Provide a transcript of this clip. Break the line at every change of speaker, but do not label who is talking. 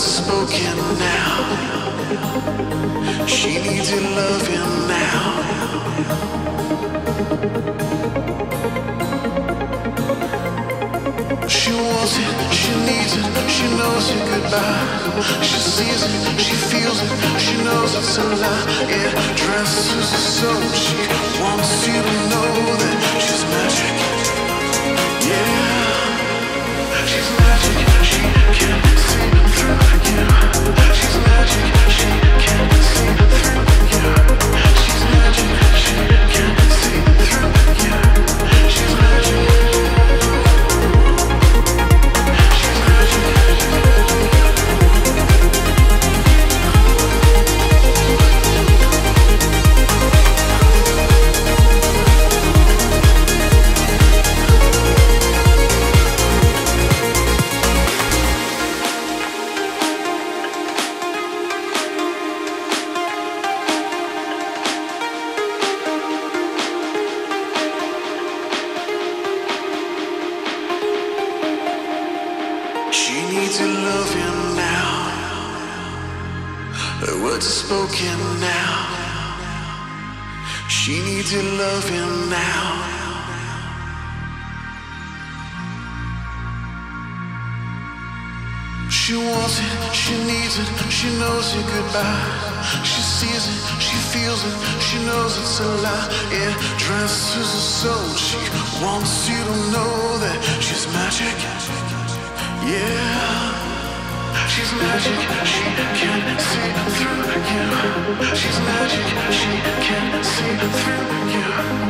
spoken now. She needs your loving now. She wants it, she needs it, she knows it goodbye. She sees it, she feels it, she knows it's a lie. It dresses so she wants now. She needs your loving now. She wants it, she needs it, she knows your goodbye. She sees it, she feels it, she knows it's a lie. It dresses her soul. She wants you to know that She's magic, she can see through you.